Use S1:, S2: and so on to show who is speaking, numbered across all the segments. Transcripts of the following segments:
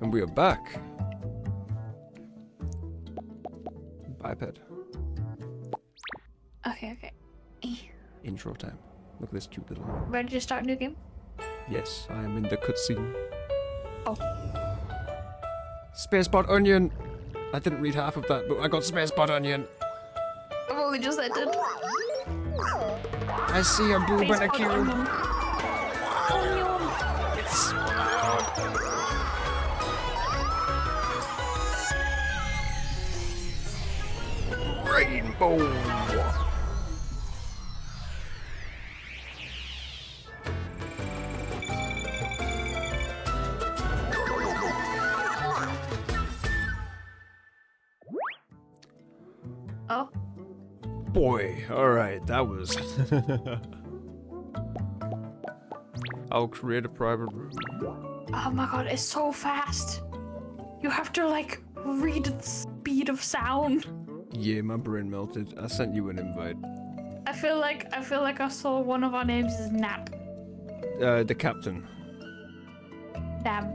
S1: And we are back. Biped.
S2: Okay, okay.
S1: Intro time. Look at this cute little.
S2: Ready to start a new game?
S1: Yes, I am in the cutscene.
S2: Oh.
S1: Spacepot onion! I didn't read half of that, but I got spacepot onion.
S2: I've only just entered.
S1: I see a boob and a cube. Rainbow!
S2: Oh,
S1: Boy, alright, that was. I'll create a private room.
S2: oh my god, it's so fast. You have to like read the speed of sound.
S1: Yeah, my brain melted. I sent you an invite.
S2: I feel like I feel like I saw one of our names is Nap.
S1: Uh, the captain.
S2: Damn.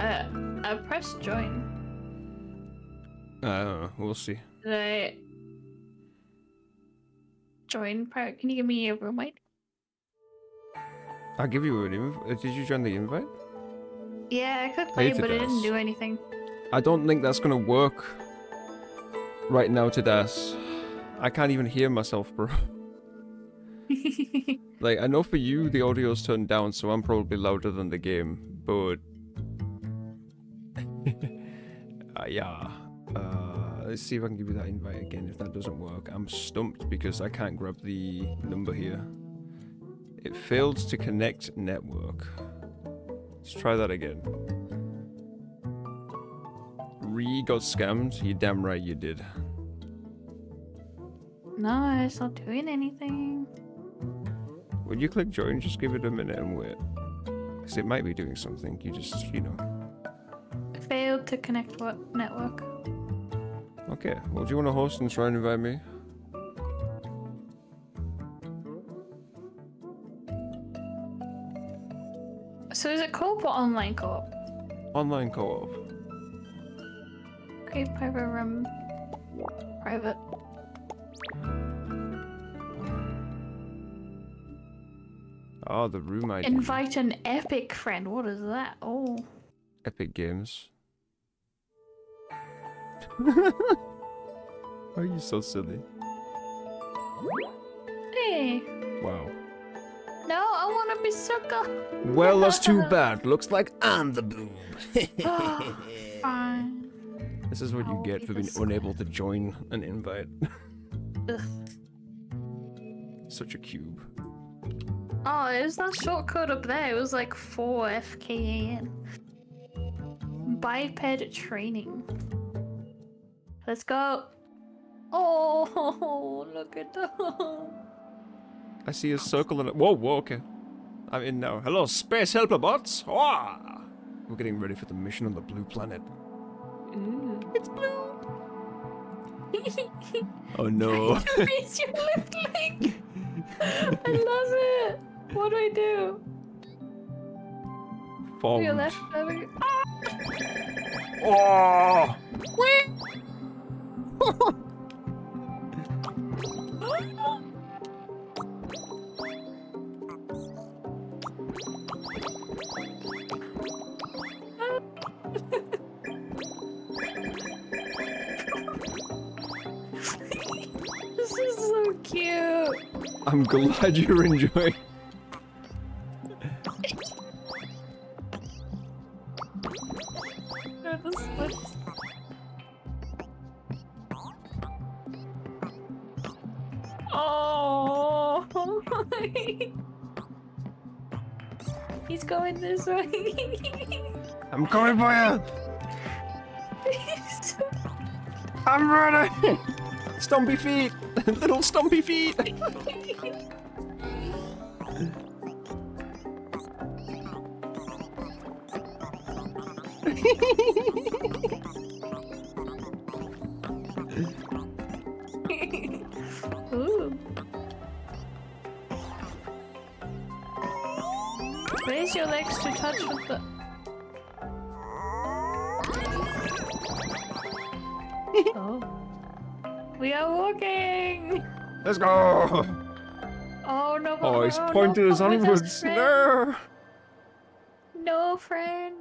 S2: Uh, I pressed join.
S1: Uh, we'll see.
S2: Did I join? Can you give me a room ID?
S1: I'll give you an invite. Did you join the invite?
S2: Yeah, I could play,
S1: Later
S2: but it didn't do anything.
S1: I don't think that's gonna work right now to Das. I can't even hear myself, bro. Like, I know for you the audio's turned down, so I'm probably louder than the game, but. uh, yeah. Uh, let's see if I can give you that invite again. If that doesn't work, I'm stumped because I can't grab the number here. It failed to connect network. Let's try that again. Re got scammed? You damn right you did.
S2: no, it's not doing anything.
S1: Would you click join? Just give it a minute and wait. Because it might be doing something. You just, you know.
S2: Failed to connect what network?
S1: Okay, well, do you want to host and try and invite me?
S2: So is it co-op or online co-op?
S1: Online co op.
S2: Create private room. Private.
S1: Oh, the room ID.
S2: Invite an epic friend. What is that? Oh.
S1: Epic Games. Why are you so silly?
S2: Hey.
S1: Wow.
S2: No, I want to be circle.
S1: Well, that's too bad. Looks like I'm the boob.
S2: Ah, fine.
S1: This is what you get for being unable to join an invite.
S2: Ugh.
S1: Such a cube.
S2: Oh, it was that shortcut up there. It was like 4 FKAN. Biped training. Let's go. Oh, look at that.
S1: I see a circle and a- Whoa, whoa, okay. I'm in now. Hello, space helper bots! Wah! We're getting ready for the mission on the blue planet. It's blue! Oh no.
S2: Raise your left leg. I love it. What do I do?
S1: Forward.
S2: Your left leg. Ah!
S1: Oh! I'm glad you're enjoying.
S2: Oh, he's going this way.
S1: I'm coming for you! I'm running. Stumpy feet! Little stumpy feet!
S2: Oh no!
S1: Oh, he's
S2: no,
S1: us
S2: come with us,
S1: onwards.
S2: friend.
S1: No!
S2: No, friend.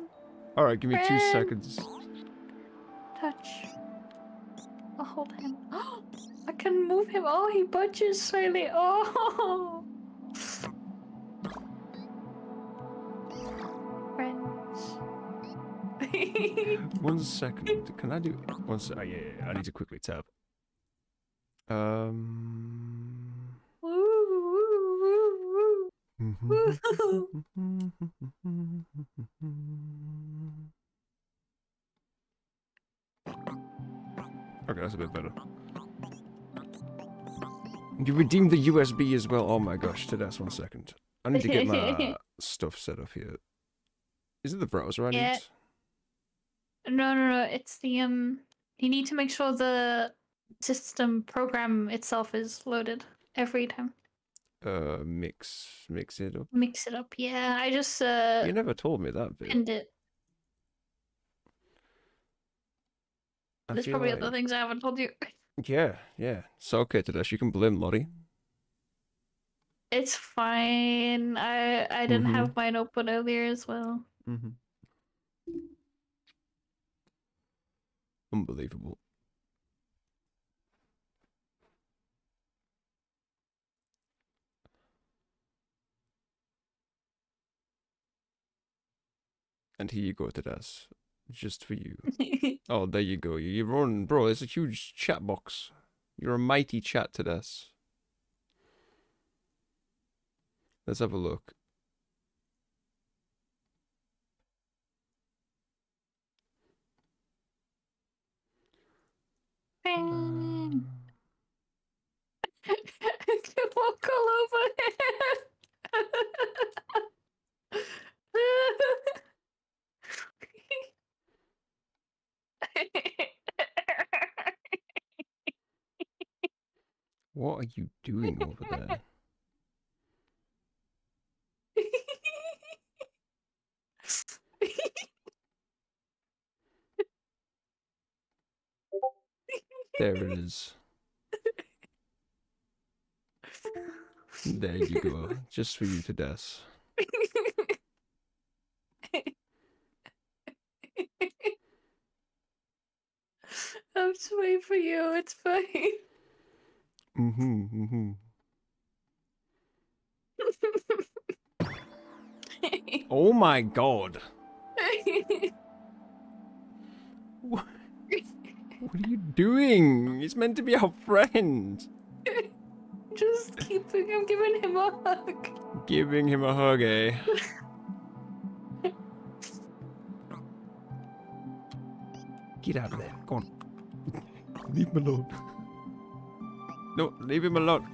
S1: Alright, give me two seconds.
S2: Touch. I'll hold him. I can move him. Oh, he budges slightly. Oh. Friends.
S1: One second. Can I do one sec? Oh, yeah, yeah, yeah, I need to quickly tap. Um.
S2: Woo, woo, woo, woo.
S1: okay, that's a bit better. You redeemed the USB as well. Oh my gosh, to that's one second. I need to get my stuff set up here. Is it the browser I
S2: Yeah.
S1: need?
S2: No, no, no. It's the um. You need to make sure the system program itself is loaded every time.
S1: Uh, mix, mix it up.
S2: Mix it up. Yeah, I just uh
S1: You never told me that bit.
S2: pinned it.
S1: I
S2: There's probably
S1: like-
S2: other things I haven't told you.
S1: Yeah, yeah. So okay, Tadesh, you can blame Lottie.
S2: It's fine. I I didn't
S1: Mhm.
S2: have mine open earlier as well.
S1: Mm-hmm. Unbelievable. And here you go, to Tadas. Just for you. Oh, there you go. You- You're on, bro. It's a huge chat box. You're a mighty chat, to Tadas. Let's have a look.
S2: Bang. Walk all over
S1: What are you doing over there? There it is. There you go. Just for you to death.
S2: I'm just waiting for you. It's fine.
S1: Mm-hmm, mm-hmm. Oh my god. What? What are you doing? He's meant to be our friend.
S2: just keeping. I'm giving him a hug.
S1: Giving him a hug, eh? Get out of there. Go on. Leave him alone. No, leave him alone.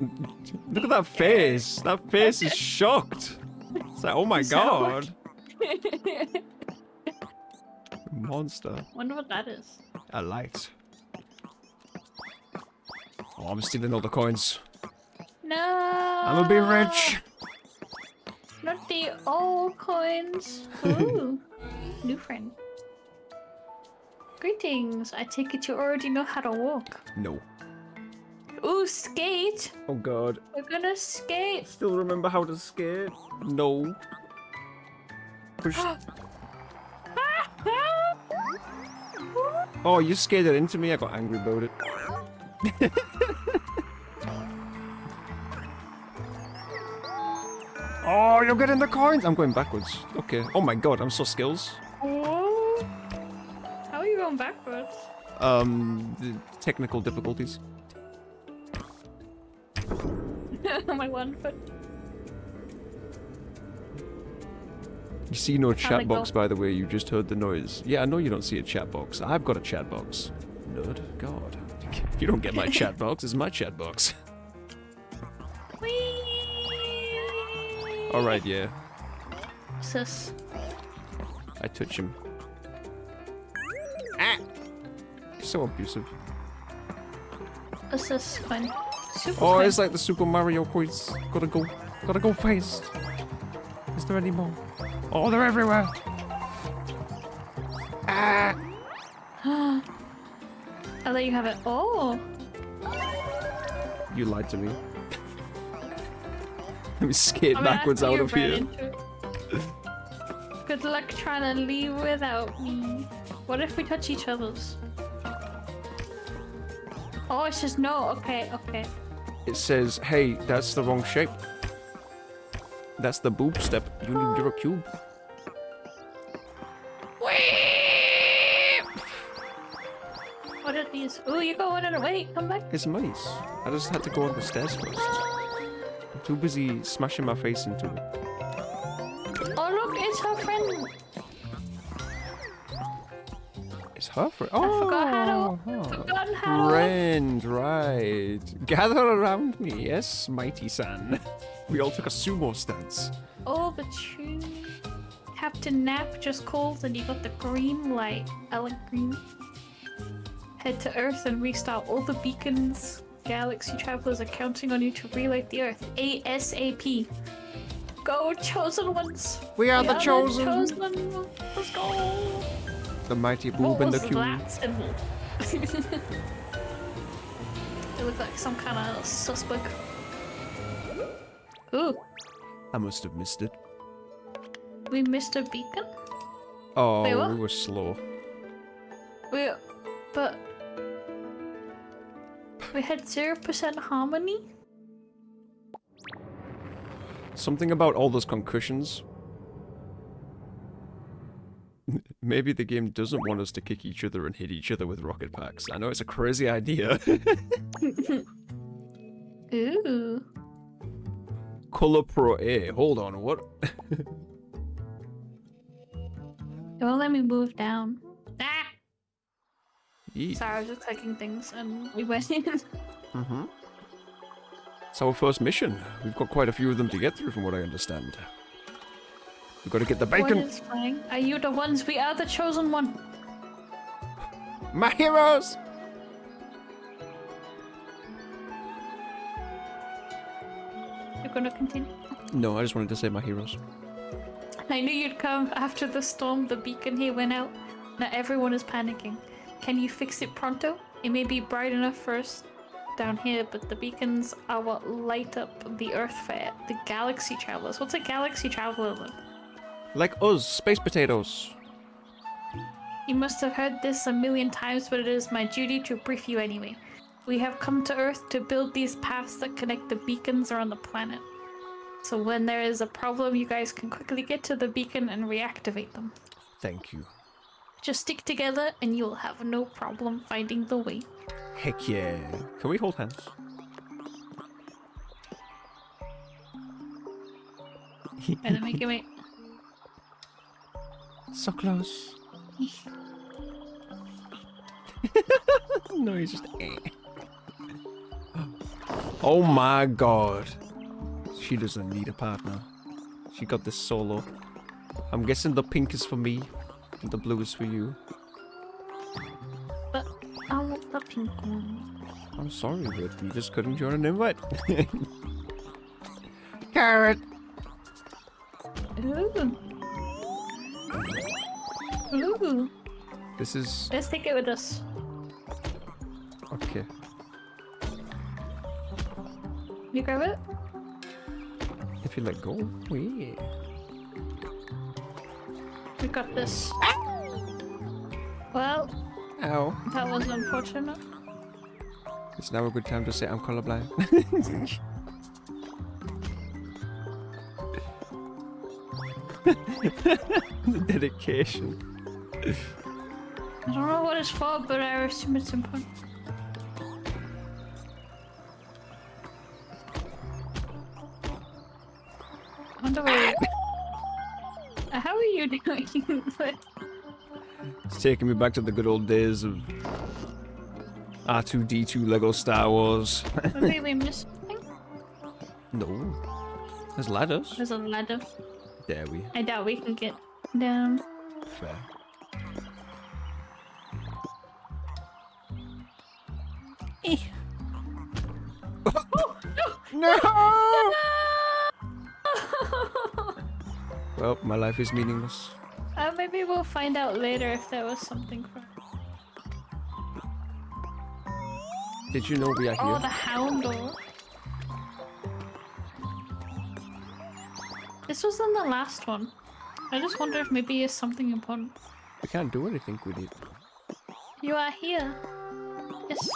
S1: Look at that face. That face is shocked. It's like, oh my god. Monster.
S2: Wonder what that is.
S1: A light. Oh, I'm stealing all the coins.
S2: No.
S1: I'm gonna be rich.
S2: Not the old coins. Ooh, new friend. Greetings. I take it you already know how to walk.
S1: No.
S2: Skate.
S1: Oh god.
S2: We're gonna skate.
S1: Still remember how to skate? No. Push. Oh, you skated into me. I got angry about it. oh, you're getting the coins. I'm going backwards. Okay. Oh my god, I'm so skills.
S2: Whoa. How are you going backwards?
S1: Um, the technical difficulties.
S2: One foot.
S1: You see no chat box,
S2: go?
S1: by the way. You just heard the noise. Yeah, I know you don't see a chat box. I've got a chat box. Nerd. God. If you don't get my chat box. It's my chat box.
S2: Whee!
S1: Alright, yeah.
S2: Sis.
S1: I touch him. Ah! So abusive.
S2: This is fun. Super
S1: Oh, it's like the Super Mario quiz. Gotta go. Gotta go fast. Is there any more? Oh, they're everywhere. Ah.
S2: I'll let you have it. Oh,
S1: You lied to me. Let me skate
S2: I mean,
S1: backwards out of here.
S2: Good luck trying to leave without me. What if we touch each other's? Oh, it says no. Okay, okay.
S1: It says, hey, that's the wrong shape. That's the boob step. You need your cube.
S2: What are these? Oh, you go on and wait. Come back.
S1: It's mice. I just had to go up the stairs first. I'm too busy smashing my face into it.
S2: It's her friend.
S1: Oh,
S2: forgot how to- oh,
S1: huh.
S2: Forgotten how. to-
S1: Friend, right. Gather around me, yes, mighty san. We all took a sumo stance.
S2: Oh, the true. Captain Nap just called and you got the green light. I like green. Head to Earth and restart all the beacons. Galaxy travelers are counting on you to relight the Earth. ASAP. Go, chosen ones.
S1: We are
S2: We
S1: the chosen.
S2: chosen ones. Let's go.
S1: The mighty boob in the cube.
S2: that symbol? it looked like some kind of suspect. Ooh,
S1: I must have missed it.
S2: we missed a beacon.
S1: Oh,
S2: Wait,
S1: we were slow.
S2: We, but we had zero percent harmony.
S1: Something about all those concussions. Maybe the game doesn't want us to kick each other and hit each other with rocket packs. I know it's a crazy idea.
S2: Ooh,
S1: Color Pro A. Hold on, what?
S2: it won't let me move down. Ah,
S1: Yeet.
S2: sorry, I was just clicking things and we went in.
S1: Mm-hmm. It's our first mission. We've got quite a few of them to get through, from what I understand. We've got to get the bacon.
S2: Are you the ones? We are the chosen one.
S1: My heroes!
S2: You're gonna continue.
S1: No, I just wanted to say my heroes.
S2: I knew you'd come after the storm. The beacon here went out. Now everyone is panicking. Can you fix it pronto? It may be bright enough for us down here, but the beacons are what light up the Earth for the galaxy travelers. What's a galaxy traveler then?
S1: Like us, space potatoes.
S2: You must have heard this a million times, but it is my duty to brief you anyway. We have come to Earth to build these paths that connect the beacons around the planet. So when there is a problem, you guys can quickly get to the beacon and reactivate them.
S1: Thank you.
S2: Just stick together and you'll have no problem finding the way.
S1: Heck yeah. Can we hold hands?
S2: And then make it wait.
S1: So close. no, he's just. eh. Oh my god. She doesn't need a partner. She got this solo. I'm guessing the pink is for me, and the blue is for you.
S2: But I want the pink one.
S1: I'm sorry, but you just couldn't join an invite. Carrot!
S2: Ooh. Ooh.
S1: This is.
S2: Let's take it with us.
S1: Okay.
S2: You grab it?
S1: If you let go. Yeah.
S2: We got this. Well,
S1: Ow.
S2: that was unfortunate.
S1: It's now a good time to say I'm colorblind. dedication.
S2: I don't know what it's for, but I assume it's important. I wonder where. How are you doing?
S1: It's taking me back to the good old days of R2D2 Lego Star Wars.
S2: Maybe we missed something?
S1: no. There's ladders.
S2: There's a ladder.
S1: There we.
S2: I doubt we can get down.
S1: Fair.
S2: Eh.
S1: No! Well, my life is meaningless.
S2: Uh, maybe we'll find out later if there was something from.
S1: Did you know we are
S2: Oh,
S1: here?
S2: the Houndor. This was in the last one. I just wonder if maybe it's something important.
S1: We can't do anything with it.
S2: You are here. Yes.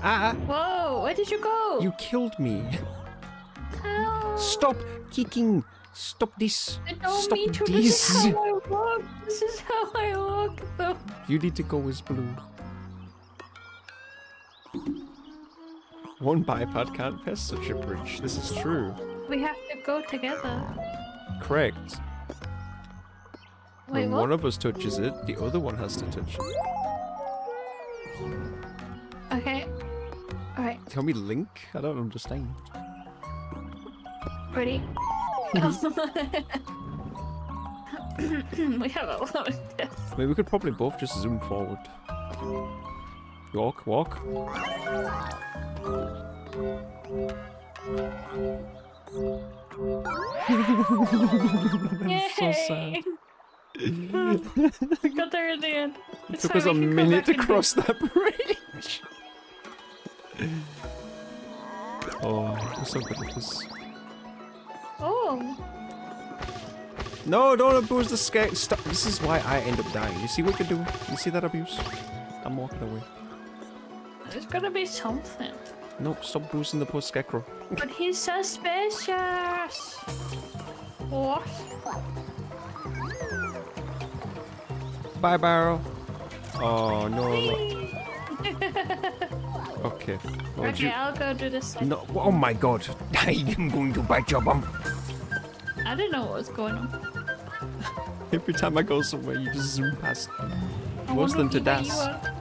S1: Ah!
S2: Whoa, where did you go?
S1: You killed me.
S2: Help.
S1: Stop kicking. Stop this.
S2: I don't
S1: Stop
S2: mean to.
S1: this.
S2: This is how I walk. This is how I walk, though.
S1: You need to go with blue. One biped can't pass such a bridge. This is true.
S2: We have to go together.
S1: Correct.
S2: Wait,
S1: when
S2: what?
S1: one of us touches it, the other one has to touch it.
S2: Okay. Alright,
S1: Tell me link? I don't understand.
S2: ready? we have a lot of.
S1: I mean, we could probably both just zoom forward. Walk, walk. So sad.
S2: got there in the end.
S1: It took us a
S2: we can come
S1: minute to cross that bridge. oh, we're so good at this.
S2: Oh,
S1: No, don't abuse the skate. Stop. This is why I end up dying. You see what you're doing? You see that abuse? I'm walking away.
S2: there's gotta be something.
S1: Nope, stop boosting the poor scarecrow.
S2: But he's suspicious. What?
S1: Bye, Barrow. Oh, no. no. Okay. Well,
S2: okay,
S1: you-
S2: I'll go do this. side.
S1: No, oh my god. I am going to bite your bum.
S2: I didn't know what was going on.
S1: Every time I go somewhere, you just zoom past.
S2: I
S1: Worse
S2: wonder
S1: than to
S2: where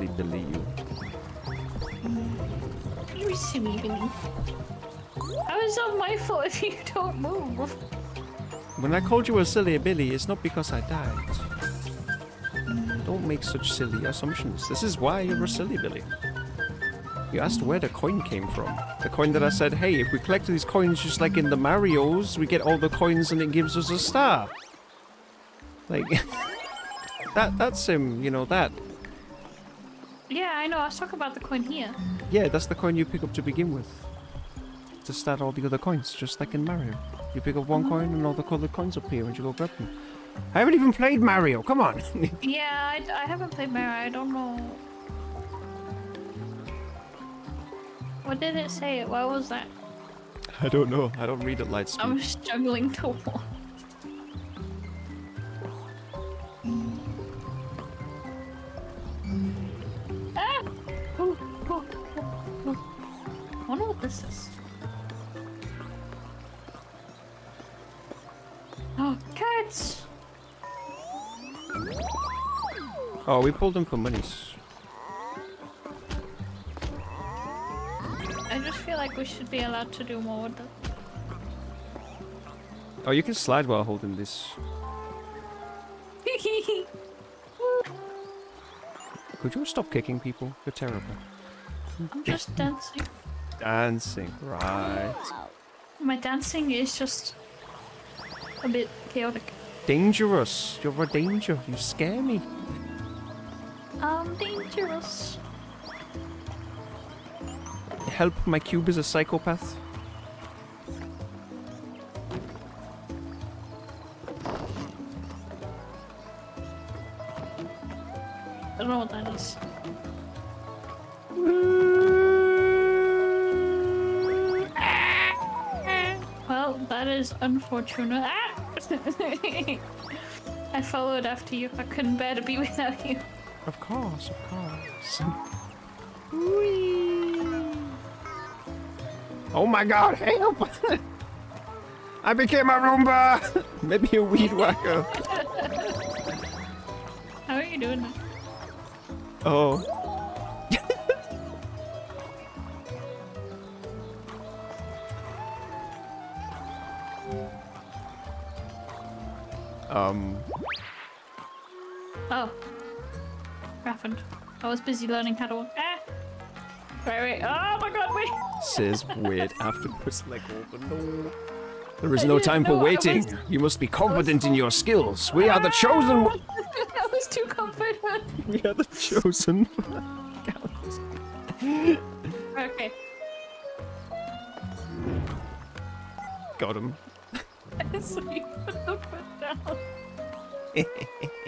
S1: silly Billy, you.
S2: You silly Billy. How is that my fault if you don't move?
S1: When I called you a silly Billy, it's not because I died. Don't make such silly assumptions. This is why you're a silly Billy. You asked where the coin came from. The coin that I said, hey, if we collect these coins just like in the Marios, we get all the coins and it gives us a star. Like, that, that's him, you know, that.
S2: Yeah, I know. I was talking about the coin here.
S1: Yeah, that's the coin you pick up to begin with. To start all the other coins, just like in Mario. You pick up one coin and all the colored coins appear and you go grab them. I haven't even played Mario, come on!
S2: Yeah, I, I haven't played Mario. I don't know. What did it say? What was that?
S1: I don't know. I don't read at light speed.
S2: I'm struggling to walk. Oh,
S1: we pulled them for monies.
S2: I just feel like we should be allowed to do more with them.
S1: Oh, you can slide while holding this. Could you stop kicking people? You're terrible.
S2: I'm just dancing.
S1: Dancing, right.
S2: My dancing is just a bit chaotic.
S1: Dangerous. You're a danger. You scare me.
S2: Dangerous.
S1: Help, my cube is a psychopath.
S2: I don't know what that is. Well, that is unfortunate. Ah! I followed after you. I couldn't bear to be without you.
S1: Of course, of course. Whee! Oh my god, help! I became a Roomba! Maybe a weed whacker.
S2: How are you doing?
S1: Oh. um.
S2: I was busy learning how to walk. Ah! Wait, wait. Oh my god, wait!
S1: says wait afterwards like oh no. There is no time for waiting.
S2: was-
S1: You must be confident in your skills. We are the chosen one.
S2: I was too confident.
S1: We are the chosen.
S2: Okay.
S1: Got him.
S2: you put the foot down.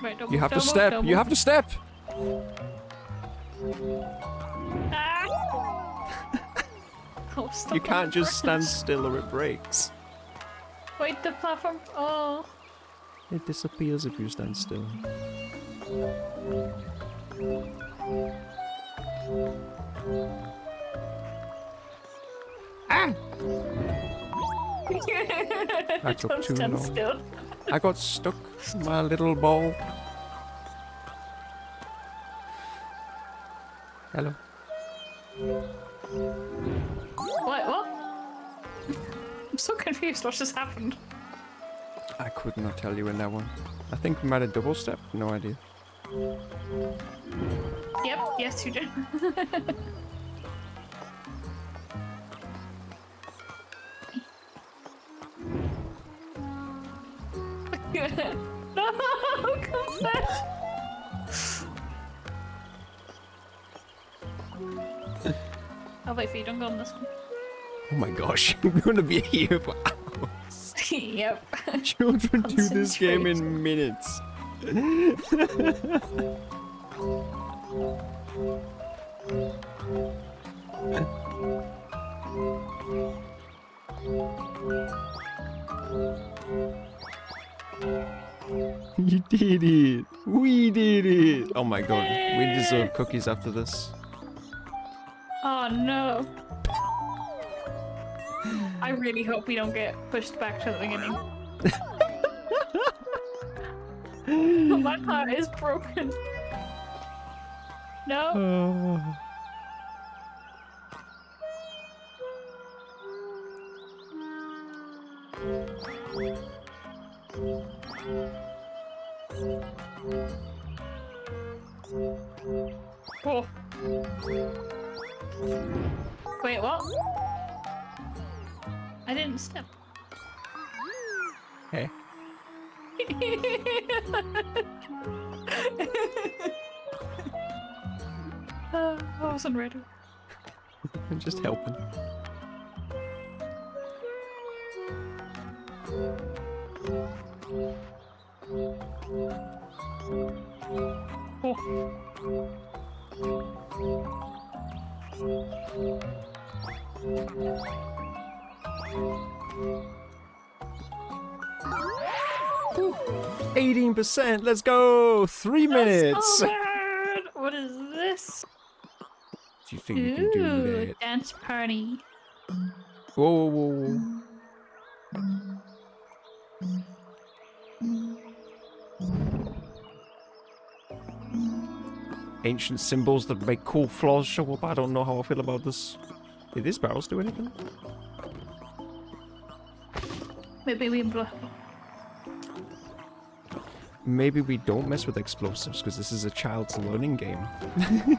S2: Right, don't
S1: You
S2: move,
S1: have to step.
S2: don't
S1: You have to step.
S2: Ah! oh,
S1: You can't
S2: the
S1: just stand still or it breaks.
S2: Wait, the platform. Oh.
S1: It disappears if you stand still. Ah!
S2: I
S1: took
S2: don't
S1: too long.
S2: still.
S1: I got stuck, in my little ball. Hello.
S2: What? What? I'm so confused. What just happened?
S1: I could not tell you in that one. I think we might have double step. No idea.
S2: Yep. Yes, you did. no, come back. I'll wait for you. Don't go on this one.
S1: Oh my gosh, I'm gonna be here for hours.
S2: yep.
S1: Children do this game in minutes. You did it! We did it! Oh my god, we deserve cookies after this.
S2: Oh no. I really hope we don't get pushed back to the beginning. My heart is broken. No.
S1: Oh.
S2: Oh. Wait, what? I didn't step.
S1: Hey.
S2: Uh, I wasn't ready.
S1: I'm just helping. Eighteen percent. Let's go. Three minutes.
S2: So. What is this?
S1: Do you think you can do
S2: Ooh,
S1: that?
S2: dance party.
S1: Whoa, whoa, whoa, Ancient symbols that make cool flaws show up. I don't know how I feel about this. Did these barrels do anything?
S2: Maybe we
S1: Maybe we don't mess with explosives because this is a child's learning game.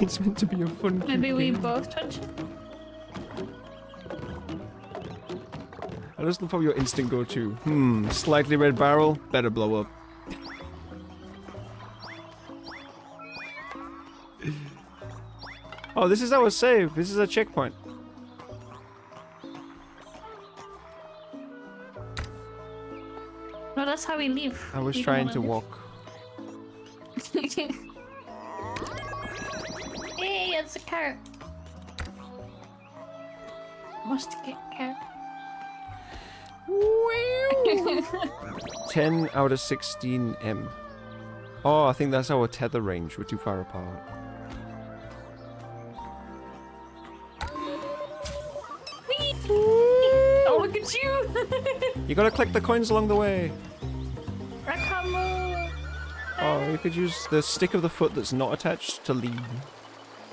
S1: it's meant to be a fun.
S2: maybe we
S1: game.
S2: both touch it.
S1: I just love how your instinct go to. Hmm, slightly red barrel, better blow up. Oh, this is our save. This is a checkpoint.
S2: No, that's how we leave.
S1: I was
S2: We
S1: trying to walk.
S2: hey, it's a carrot. Must get carrot.
S1: 10 out of 16 M. Oh, I think that's our tether range. We're too far apart.
S2: You!
S1: You gotta collect the coins along the way.
S2: I can't move.
S1: Oh, you could use the stick of the foot that's not attached to lean.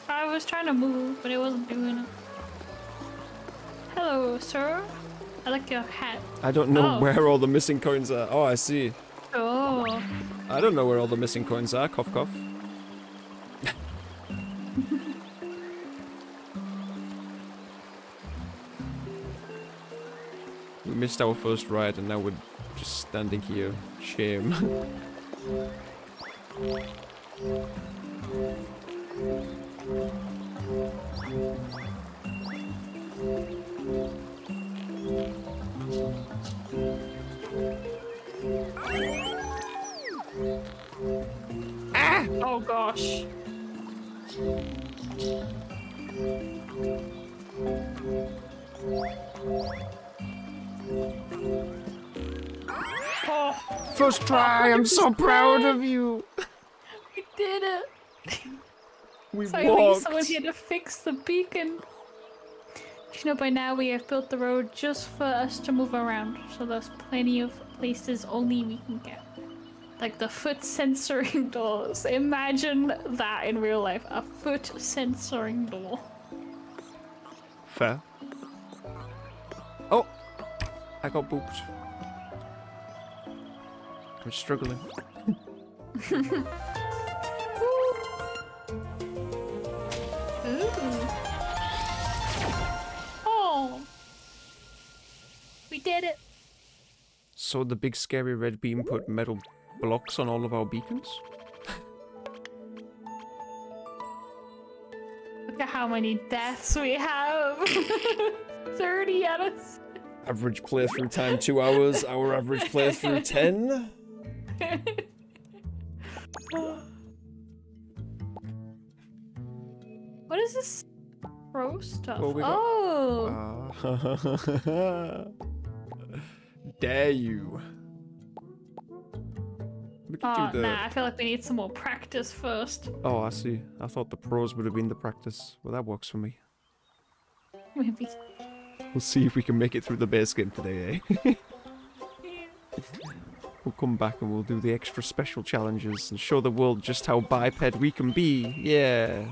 S2: I was trying to move, but it wasn't doing it. Hello, sir. I like your hat.
S1: I don't know
S2: Oh.
S1: where all the missing coins are. Oh, I see.
S2: Oh.
S1: I don't know where all the missing coins are. Cough, cough. Missed our first ride and now we're just standing here. Shame. ah!
S2: Oh gosh.
S1: First try! I'm so proud of you!
S2: we did it.
S1: We
S2: So I need
S1: walked!
S2: someone here to fix the beacon. You know, by now we have built the road just for us to move around, so there's plenty of places only we can get. Like the foot censoring doors. Imagine that in real life. A foot censoring door.
S1: Fair. Oh! I got booped. I'm struggling.
S2: Oh. We did it.
S1: So the big scary red beam put metal blocks on all of our beacons?
S2: Look at how many deaths we have. 30 out of
S1: Average playthrough time 2 hours, our average playthrough 10?
S2: What is this pro stuff?
S1: Well, we
S2: oh,
S1: Uh, dare you.
S2: Oh
S1: the...
S2: nah. I feel like we need some more practice first.
S1: Oh, I see. I thought the pros would have been the practice. Well, that works for me.
S2: Maybe.
S1: We'll see if we can make it through the base game today, eh? We'll come back and we'll do the extra special challenges and show the world just how biped we can be. Yeah.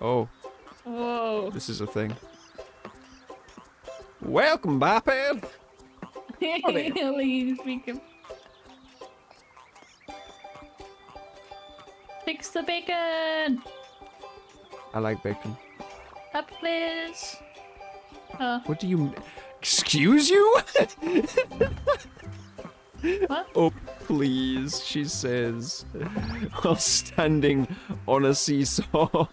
S1: Oh,
S2: Whoa.
S1: this is a thing. Welcome, biped.
S2: Please, we can fix the bacon.
S1: I like bacon.
S2: Up, please. Uh,
S1: What do you? Excuse you?
S2: what?
S1: Oh, please, she says, while standing on a seesaw.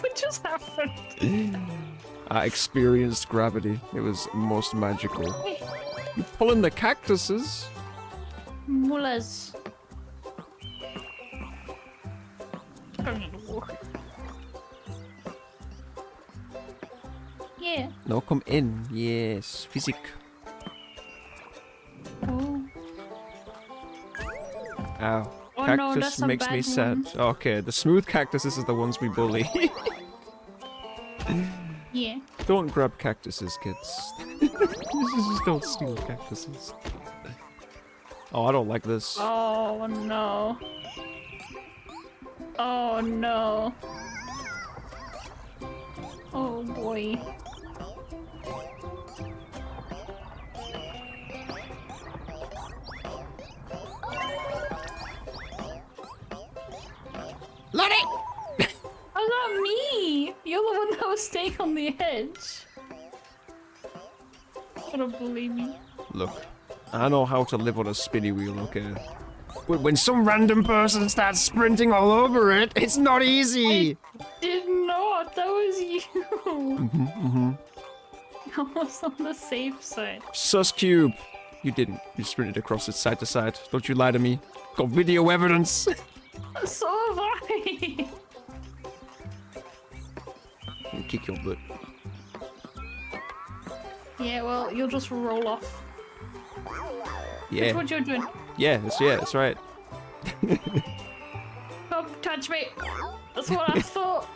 S2: what just happened?
S1: I experienced gravity. It was most magical. You pulling the cactuses?
S2: Mullahs. Yeah. Oh.
S1: Oh, no, come in. Yes, physic.
S2: Oh.
S1: Ow.
S2: Oh
S1: Cactus
S2: that's some
S1: makes me
S2: bad
S1: sad.
S2: ones.
S1: Okay, the smooth cactuses are the ones we bully.
S2: Yeah.
S1: don't grab cactuses, kids. Just don't steal cactuses. Oh, I don't like this.
S2: Oh no. Oh no. Oh boy. on the edge. Don't believe me.
S1: Look, I know how to live on a spinny wheel, okay? But when some random person starts sprinting all over it, it's not easy!
S2: I Did not. That was you.
S1: Mm-hmm, mm-hmm.
S2: I was on the safe side.
S1: Sus Cube! You didn't. You sprinted across it side to side. Don't you lie to me. Got video evidence!
S2: So have I.
S1: I'll kick your butt.
S2: yeah. Well, you'll just roll off. That's
S1: Yeah.
S2: what you're doing.
S1: Yeah, that's, yeah, that's right.
S2: Come oh, touch me. That's what I thought.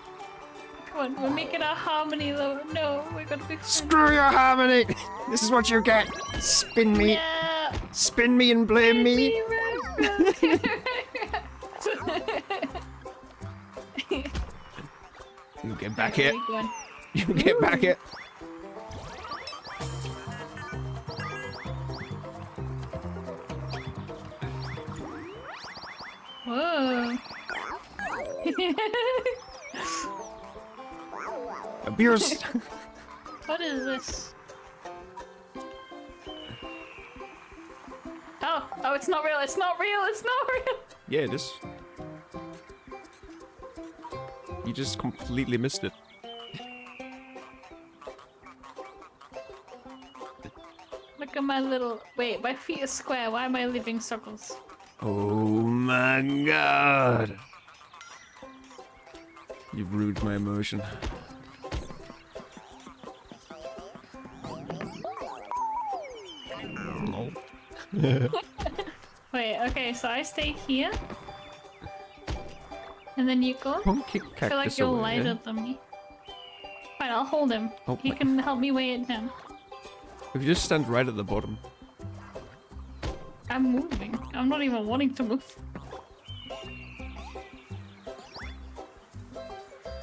S2: Come one. We're making our harmony though. No, we're gonna be friends.
S1: Screw your harmony! This is what you get. Spin me,
S2: Yeah.
S1: spin me and blame me. You get back here. You get back here.
S2: Whoa.
S1: Abuse.
S2: what is this? Oh, oh, it's not real. It's not real. It's not real.
S1: yeah, this. You just completely missed it.
S2: Look at my little. Wait, my feet are square. Why am I living circles?
S1: Oh my god. You've ruined my emotion.
S2: Wait, okay, so I stay here. And then you go.
S1: Don't kick
S2: I feel like you'll
S1: away,
S2: lighter
S1: yeah?
S2: than me. Fine, I'll hold him.
S1: Oh,
S2: he
S1: my-
S2: can help me weigh it down.
S1: If you just stand right at the bottom.
S2: I'm moving. I'm not even wanting to move.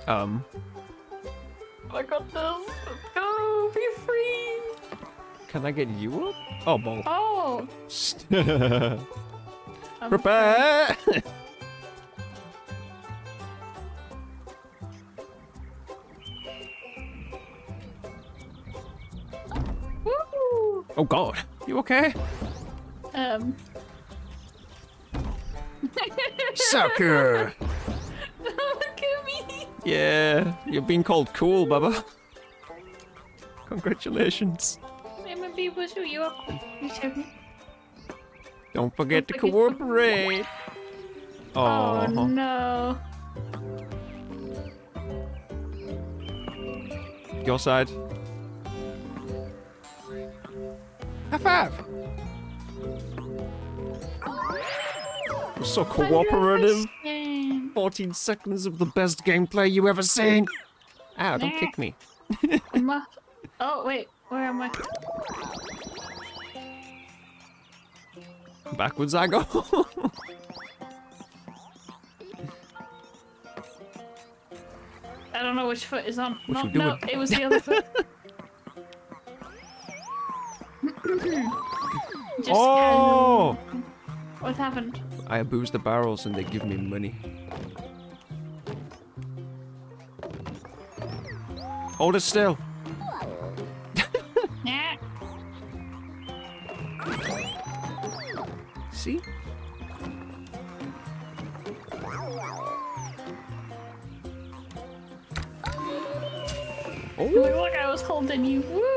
S1: Um,
S2: I got this. Let's go. Be free.
S1: can I get you up? Oh, ball.
S2: Oh.
S1: Prepare! oh god, you okay?
S2: Um.
S1: Sucker!
S2: Look at me.
S1: Yeah, you're being called cool, Baba. Congratulations.
S2: I'm a bee. You are. You showed.
S1: Don't forget to cooperate.
S2: Oh
S1: Oh,
S2: no.
S1: your side. High five. We're so cooperative. 14 seconds of the best gameplay you ever seen. Ow, don't kick me.
S2: Am I- Oh wait, where am I?
S1: Backwards I go.
S2: I don't know which foot is on.
S1: What
S2: no, no, it was the other foot. Just
S1: oh!
S2: um, what happened?
S1: I abuse the barrels and they give me money. Hold it still. See? Oh,
S2: Look, I was holding you. Woo,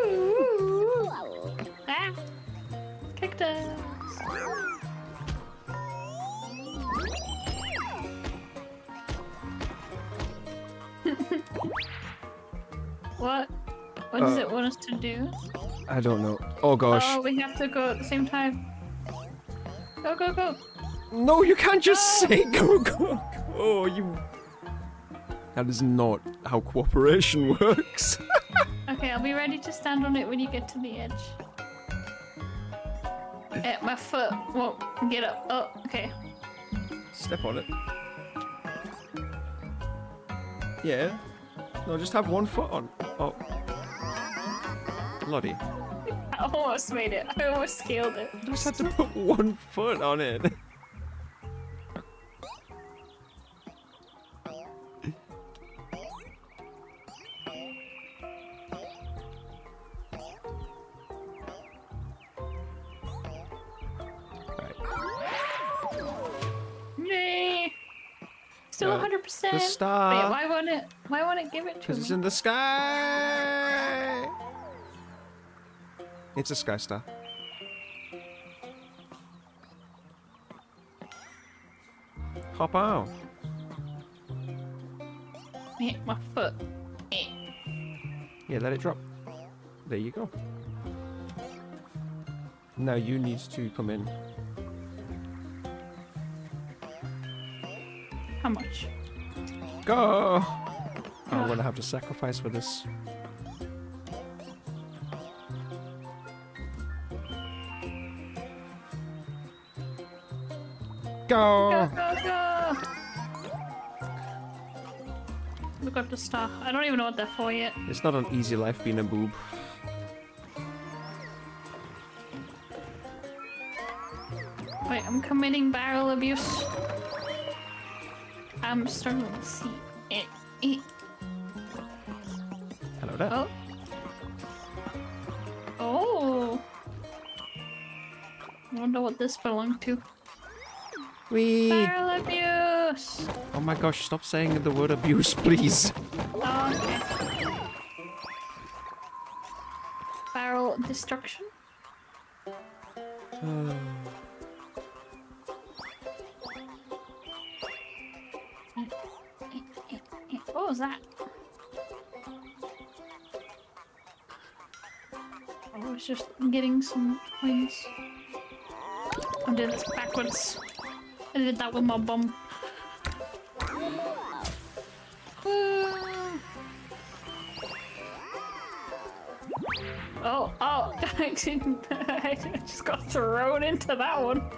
S2: What? What does
S1: Uh,
S2: it want us to do?
S1: I don't know. Oh gosh.
S2: Oh, we have to go at the same time. Go, go, go.
S1: No, you can't just say go, go, go. Oh, You. That is not how cooperation works.
S2: Okay, I'll be ready to stand on it when you get to the edge. Eh, my foot won't get up. Oh, okay.
S1: Step on it. Yeah. No, just have one foot on. Oh. Bloody.
S2: I almost made it. I almost scaled it.
S1: I just had to put one foot on it. Because it's in the sky! It's a sky star. Hop out.
S2: Eh, my foot.
S1: Yeah, let it drop. There you go. Now you need to come in.
S2: How much?
S1: Go! I'm gonna have to sacrifice for this.
S2: Go,
S1: Go!
S2: go, go! Look up the star. I don't even know what they're for yet.
S1: It's not an easy life being a boob.
S2: Wait, I'm committing barrel abuse. I'm starting to see this belonged to.
S1: We.
S2: Barrel abuse!
S1: Oh my gosh, stop saying the word abuse, please.
S2: Oh, okay. Barrel destruction? What was that? I was just getting some coins. Did this backwards. I did that with my bum. Oh, oh. I just got thrown into that one.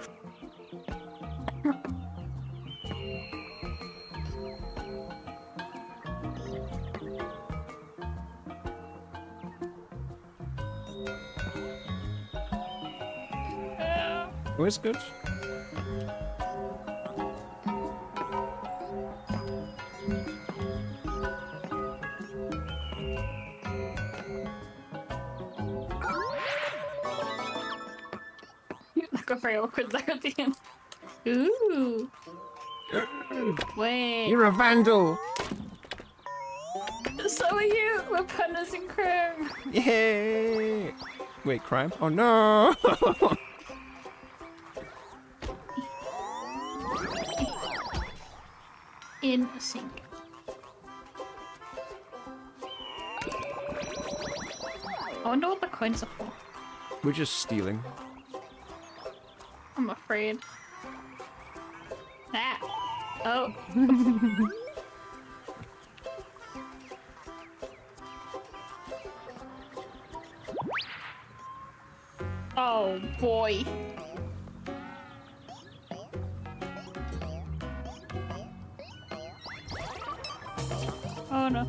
S2: Uh,
S1: Oh, it's good.
S2: that very awkward there at the end. Ooh. Wait.
S1: You're a vandal!
S2: So are you. We're partners in crime.
S1: Yay! Wait, crime? Oh no!
S2: coins are for.
S1: We're just stealing.
S2: I'm afraid. Ah. Oh. oh boy. Oh no.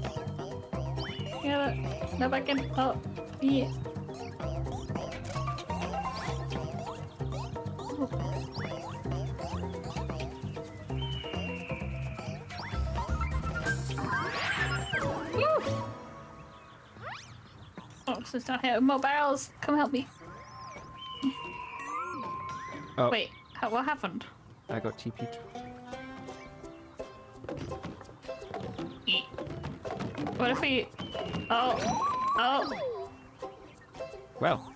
S2: Yeah, no back in. Oh, yeah. Not here. More barrels. Come help me.
S1: Oh,
S2: Wait, how, what happened?
S1: I got TP'd.
S2: What if we... Oh. Oh.
S1: Well,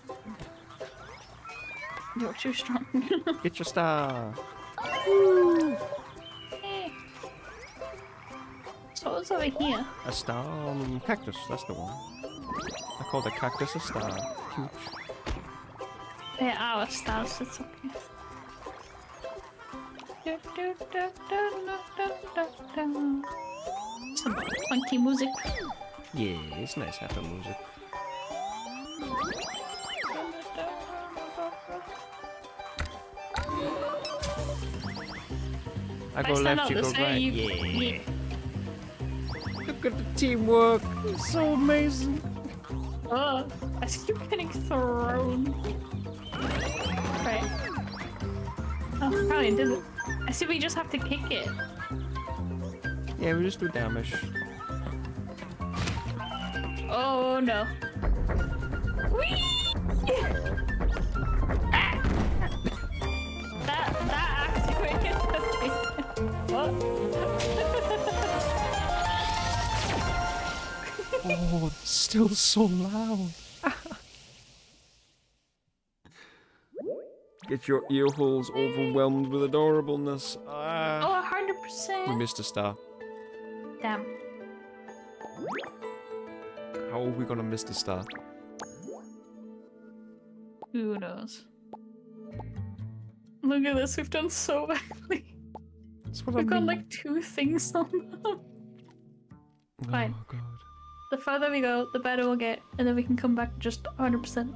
S2: You're too strong.
S1: get your star!
S2: Hey. So what's over here?
S1: A star um, cactus, that's the one. I call the cactus a star. Huge.
S2: There are stars, it's okay. Some funky music.
S1: Yeah, it's nice having music. I go
S2: stand
S1: left, you go right.
S2: you-
S1: Yeah.
S2: yeah.
S1: Look at the teamwork. It's so amazing.
S2: Oh, I keep getting thrown. Right. Oh, probably did it. I see we just have to kick it.
S1: Yeah, we just do damage.
S2: Oh no.
S1: Still so loud. Get your ear holes overwhelmed with adorableness. Ah.
S2: Oh, hundred
S1: We
S2: percent.
S1: We missed a star.
S2: Damn.
S1: How are we gonna miss the star?
S2: Who knows? Look at this. We've done so badly.
S1: That's what I
S2: We've got
S1: mean.
S2: like two things on them. Fine.
S1: Oh god.
S2: The further we go, the better we'll get, and then we can come back just 100%.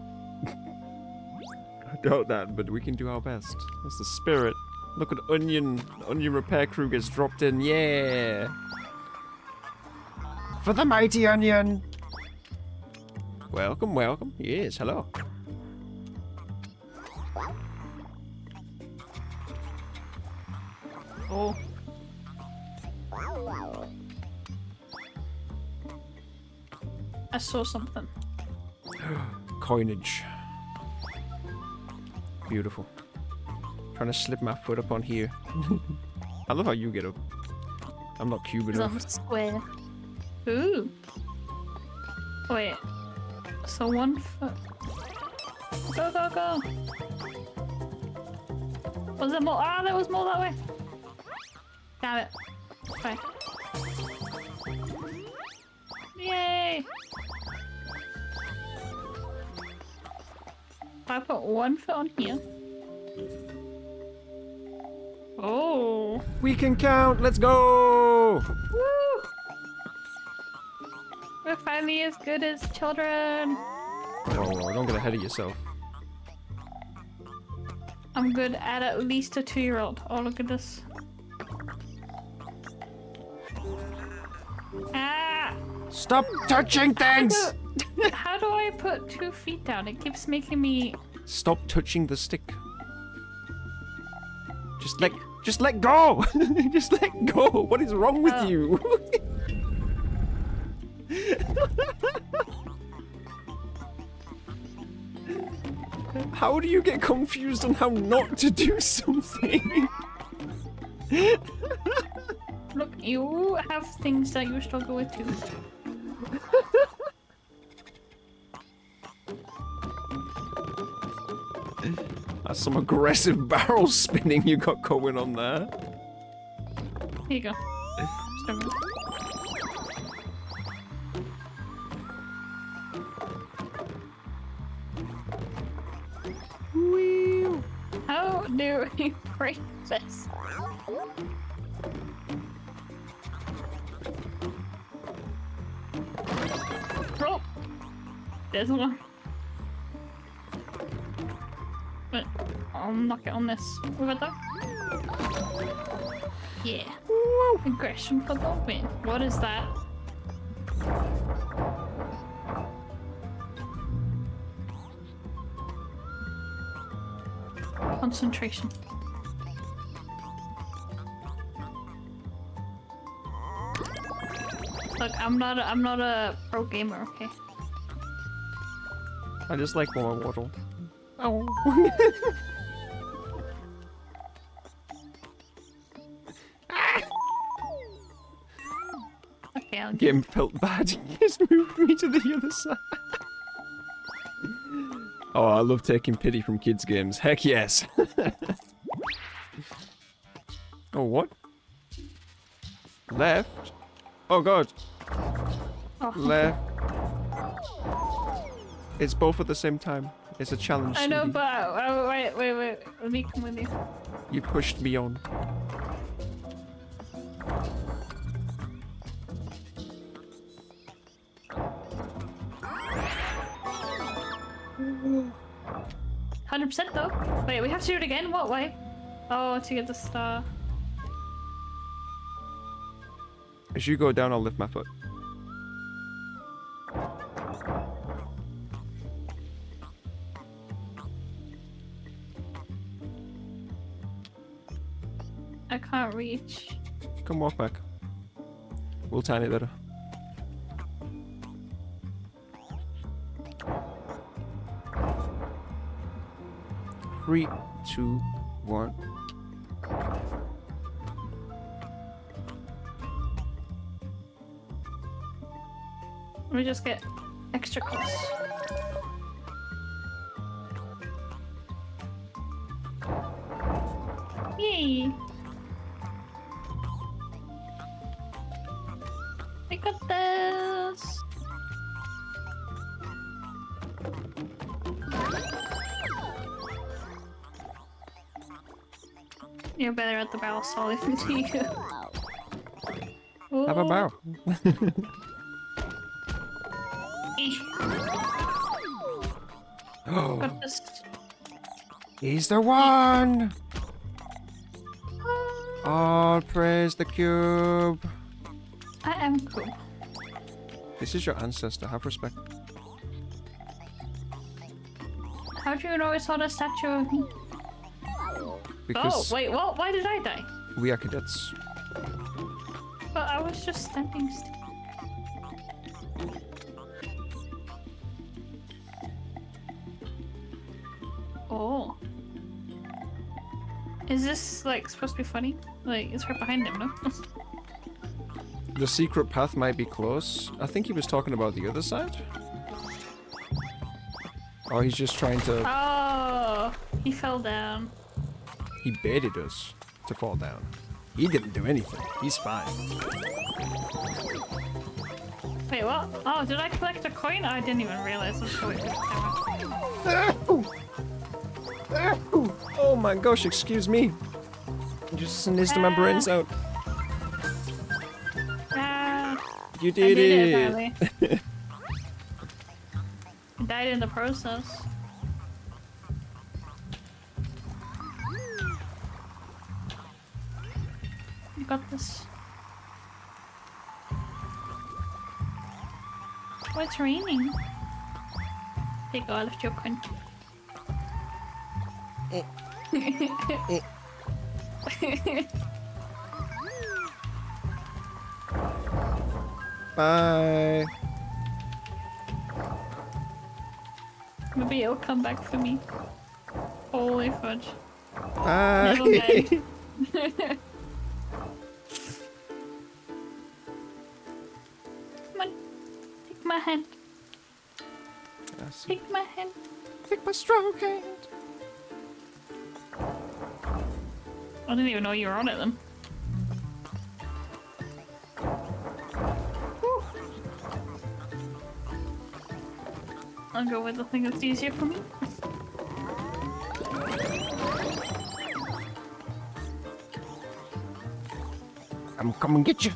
S1: I doubt that, but we can do our best. That's the spirit. Look at Onion. Onion repair crew gets dropped in. Yeah. For the mighty Onion. Welcome, welcome. Yes, hello.
S2: Oh. I saw something.
S1: Coinage. Beautiful. Trying to slip my foot up on here. I love how you get up. I'm not cube
S2: Because I'm
S1: enough.
S2: square. Ooh. Wait. So one foot. Go, go, go. Was there more? Ah, there was more that way. Damn it. Okay. I put one foot on here. Oh.
S1: We can count. Let's go.
S2: Woo! We're finally as good as children.
S1: Oh, don't get ahead of yourself.
S2: I'm good at at least a two-year-old. Oh, look at this. Ah!
S1: Stop touching things.
S2: I put two feet down? It keeps making me.
S1: Stop touching the stick. Just let, just let go. just let go. What is wrong with
S2: Oh.
S1: you? how do you get confused on how not to do something?
S2: Look, you have things that you struggle with too.
S1: Some aggressive barrel spinning you got going on there.
S2: Here you go. Seven. How do we break this? Oh! There's one. I'll knock it on this. What about that? Yeah. Aggression for the win. What is that? Concentration. Look, I'm not a, I'm not a pro gamer, okay?
S1: I just like more waddle. Oh. Game felt bad. He just moved me to the other side. oh, I love taking pity from kids' games. Heck yes. oh, what? Left? Oh god.
S2: oh,
S1: Left. It's both at the same time. It's a challenge.
S2: I know, but uh, wait, wait, wait. Let me come with you.
S1: You pushed me on.
S2: Hundred percent though. Wait, we have to do it again. What way? Oh, to get the star.
S1: As you go down, I'll lift my foot.
S2: I can't reach.
S1: Come walk back. We'll time it better. Three, two, one.
S2: Let me just get extra close. Yay! Better at the barrel than you.
S1: Have a
S2: eh,
S1: Oh, he's the one! All praise the cube.
S2: I am cool.
S1: This is your ancestor. Have respect.
S2: How do you know it's not a statue of me?
S1: Because
S2: oh, wait, what? Why did I die?
S1: we are cadets.
S2: But I was just standing still. Oh. Is this like supposed to be funny? Like it's right behind him, no?
S1: The secret path might be close. I think he was talking about the other side. Oh, he's just trying to.
S2: oh, he fell down.
S1: He baited us to fall down. He didn't do anything. He's fine.
S2: Wait, what? Oh, did I collect a coin? I didn't even realize. Let's go wait.
S1: Oh my gosh, excuse me. I just snizzed my brains out.
S2: Ah,
S1: You
S2: I
S1: did,
S2: did it
S1: it.
S2: apparently. I died in the process. Oh, it's raining. Take all of your coin.
S1: Bye.
S2: Maybe it'll come back for me. Holy fudge.
S1: Bye.
S2: Take my hand. Take my
S1: strong hand.
S2: I didn't even know you were on it then. Whew. I'll go with the thing that's easier for me.
S1: I'm coming get you.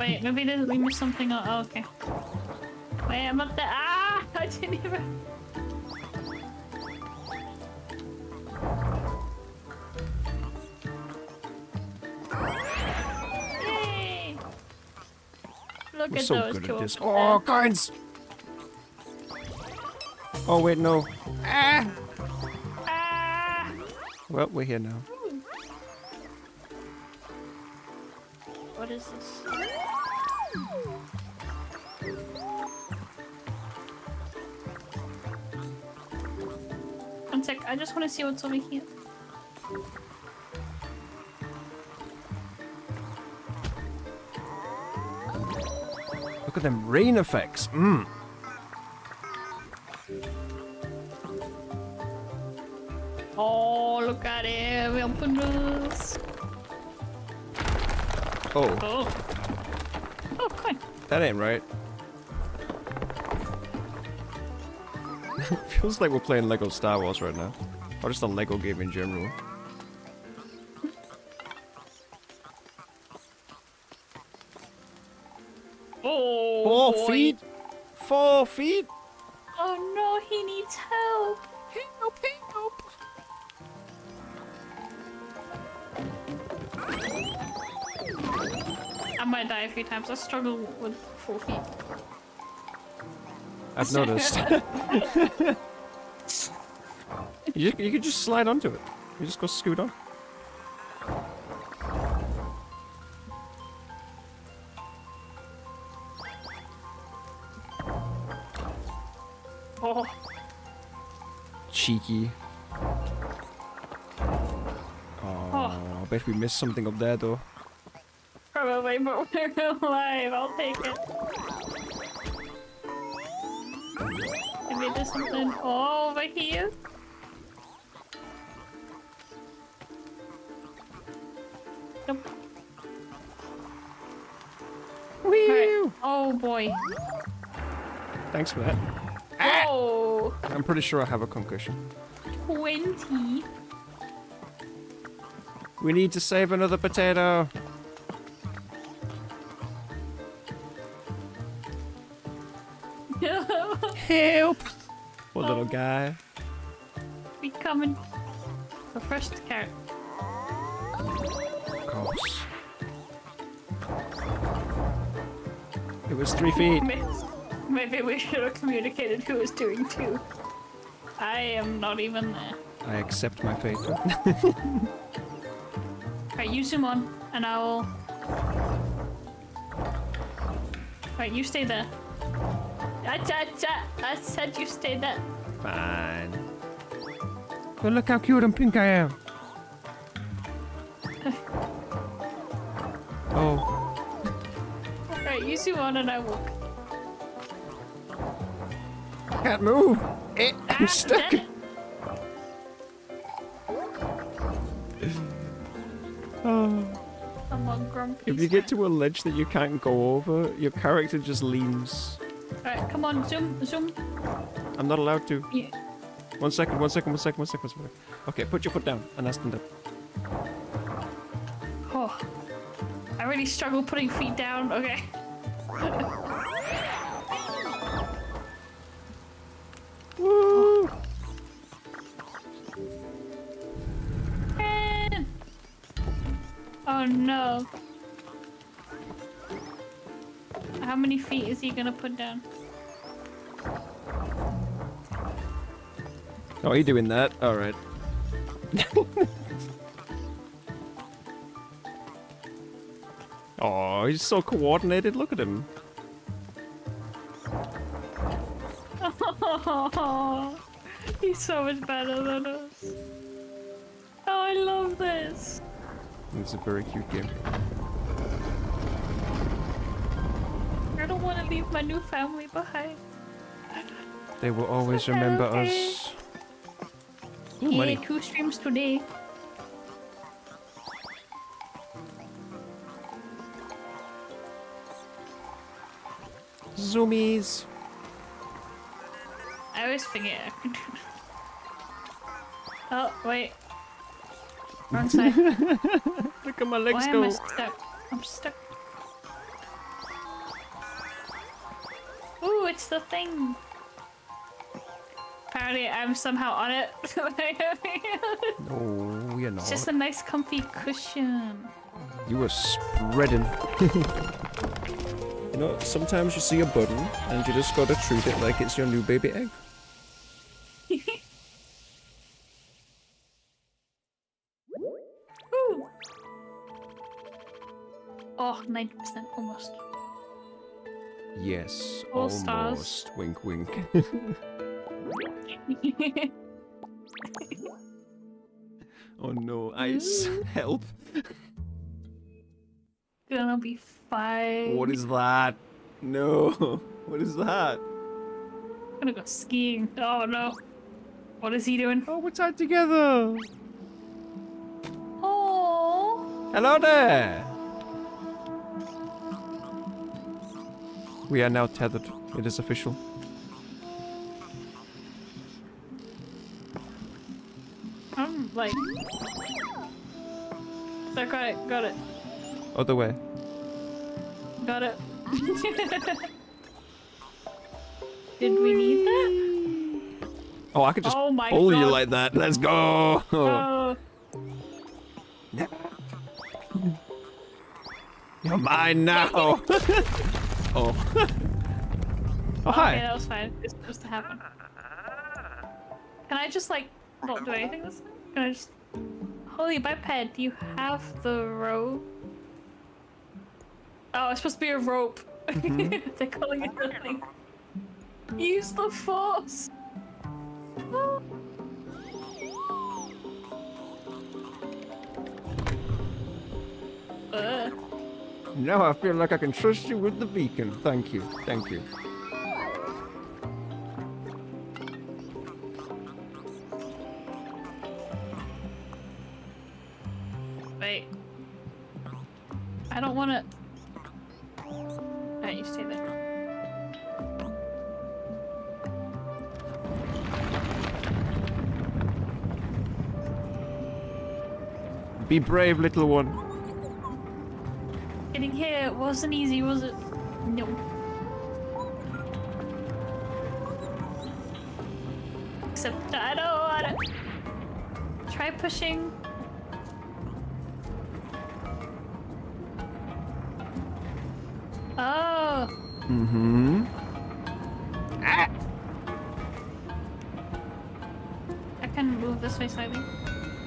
S2: Wait, maybe we missed something. Oh, oh, okay. Wait, I'm up there. Ah! Even. Yay! Look
S1: We're
S2: at
S1: so
S2: those
S1: good at this. Oh, coins. Oh wait, no. Ah.
S2: Ah!
S1: Well, we're here now.
S2: What is this? I just want to see what's over here.
S1: Look at them rain effects. Mmm.
S2: Oh, look at it. We opened this.
S1: Oh,
S2: Oh. Oh, coin.
S1: that ain't right. Feels like we're playing Lego Star Wars right now. Or just a Lego game in general.
S2: Oh,
S1: Four
S2: boy.
S1: feet? Four feet?
S2: Oh no, he needs help.
S1: Help, help.
S2: I might die a few times. I struggle with four feet.
S1: I've noticed. you, you could just slide onto it. You just go scoot on.
S2: Oh,
S1: Cheeky. Oh, I bet we missed something up there though.
S2: probably, but we're alive. I'll take it. Maybe there's something oh, over here. Nope. Alright. Oh boy.
S1: Thanks for that.
S2: Whoa.
S1: I'm pretty sure I have a concussion.
S2: 20.
S1: We need to save another potato. Little guy.
S2: we coming. The first carrot.
S1: Of course. It was three feet.
S2: Maybe we should have communicated who was doing two. I am not even there.
S1: I accept my fate.
S2: Right, you zoom on, and I will. Right, you stay there. I, I, I, I said you stay there.
S1: Fine. But look how cute and pink I am. oh,
S2: Alright, you zoom on, and I walk.
S1: can't move. Eh, I'm
S2: Ah,
S1: stuck. Oh.
S2: I'm on grumpy.
S1: If you get to a ledge that you can't go over, your character just leans.
S2: Alright, come on, zoom, zoom.
S1: I'm not allowed to.
S2: Yeah.
S1: One second, one second, one second, one second, one second. Okay, put your foot down and stand up.
S2: Oh. I really struggle putting feet down. Okay.
S1: Woo!
S2: Oh no. How many feet is he gonna put down?
S1: Oh, are you doing that? Alright. oh, he's so coordinated. Look at him.
S2: Oh, he's so much better than us. Oh, I love this.
S1: It's a very cute game.
S2: I don't want to leave my new family behind.
S1: They will always remember
S2: okay.
S1: us. Ooh,
S2: Hey,
S1: money.
S2: two streams today.
S1: Zoomies.
S2: I always forget I could do Oh, wait. Wrong side.
S1: Look at my legs
S2: Why
S1: go.
S2: am I stuck? I'm stuck. Ooh, it's the thing. Apparently, I'm somehow on it.
S1: No, you're
S2: it's
S1: not.
S2: just a nice, comfy cushion.
S1: You were spreading. you know, sometimes you see a button and you just gotta treat it like it's your new baby egg.
S2: Ooh. Oh, 90% almost.
S1: Yes,
S2: All
S1: almost.
S2: stars.
S1: Wink, wink. oh no, ice. Mm. Help.
S2: Gonna be fine.
S1: What is that? No. What is that?
S2: Gonna go skiing. Oh no. What is he doing?
S1: Oh, we're tied together.
S2: Oh.
S1: Hello there. We are now tethered. It is official.
S2: Like. I got it. Got it.
S1: Other way.
S2: Got it. Did we need that?
S1: Oh, I could just
S2: Oh my
S1: pull you
S2: God.
S1: like that. Let's go.
S2: Oh.
S1: You're mine now. Oh. oh.
S2: oh, Okay,
S1: hi.
S2: that was fine. It's supposed to happen. Can I just like not do anything this time? Can I just Holy biped, do you have the rope? Oh, it's supposed to be a rope. They're calling it a thing. Use the force. Oh. Uh,
S1: Now I feel like I can trust you with the beacon. Thank you. Thank you. Be brave, little one.
S2: Getting here wasn't easy, was it? No. Except I don't want it. Try pushing. Oh.
S1: Mm-hmm. Ah!
S2: I can move this way slightly.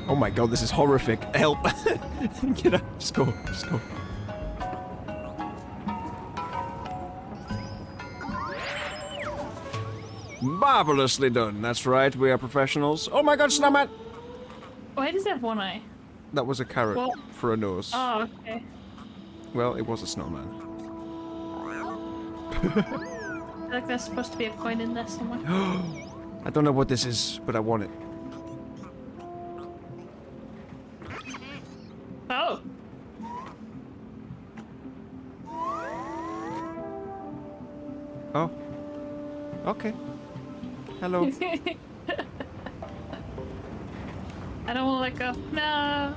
S1: Oh my god, this is horrific. Help! Get out. Just go. Just go. Marvelously done. That's right, we are professionals. Oh my god, snowman!
S2: Why does it have one eye?
S1: That was a carrot
S2: What?
S1: for a nose.
S2: Oh, okay.
S1: Well, it was a snowman.
S2: I feel like there's supposed to be a coin in there somewhere.
S1: I don't know what this is, but I want it. Hello.
S2: I don't want to let go. No.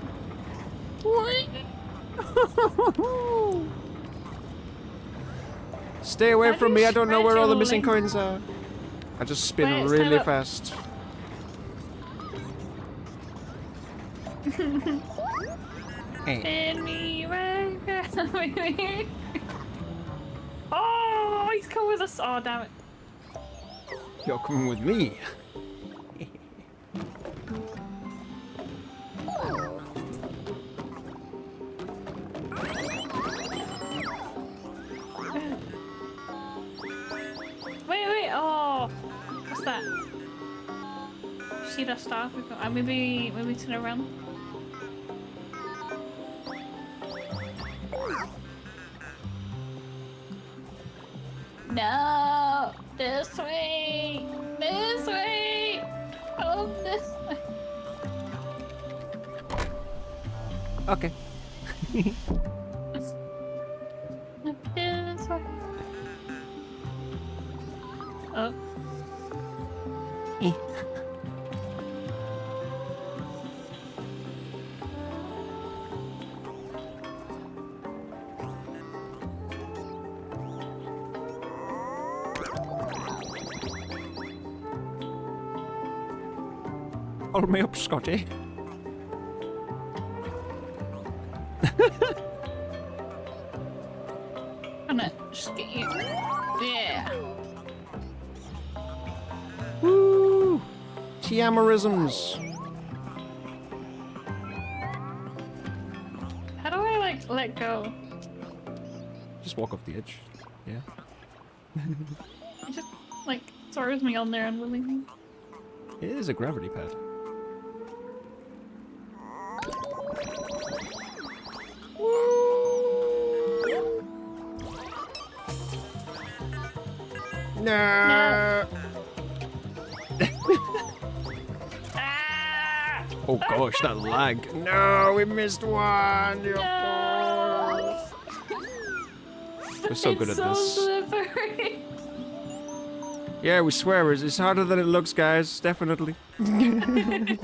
S1: Stay away
S2: How
S1: from me, I don't know where all the missing coins are. I just spin
S2: Wait,
S1: really fast. hey.
S2: Me right. Oh, he's coming with us. Oh, damn it.
S1: You're coming with me.
S2: Wait, wait. Oh, what's that? Sheeta star. We go- uh, maybe, maybe turn around. No, this way, this way, oh, this way.
S1: Okay. Scotty.
S2: I'm gonna just get you. Yeah.
S1: Woo! Tiamarisms.
S2: How do I like let go?
S1: Just walk off the edge. Yeah.
S2: It just like throws me on there unwillingly.
S1: It is a gravity pad. Gosh, that lag. No, we missed one. You're
S2: No!
S1: We're so good
S2: it's
S1: at
S2: so
S1: this.
S2: slippery.
S1: Yeah, we swear it's, it's harder than it looks, guys. Definitely.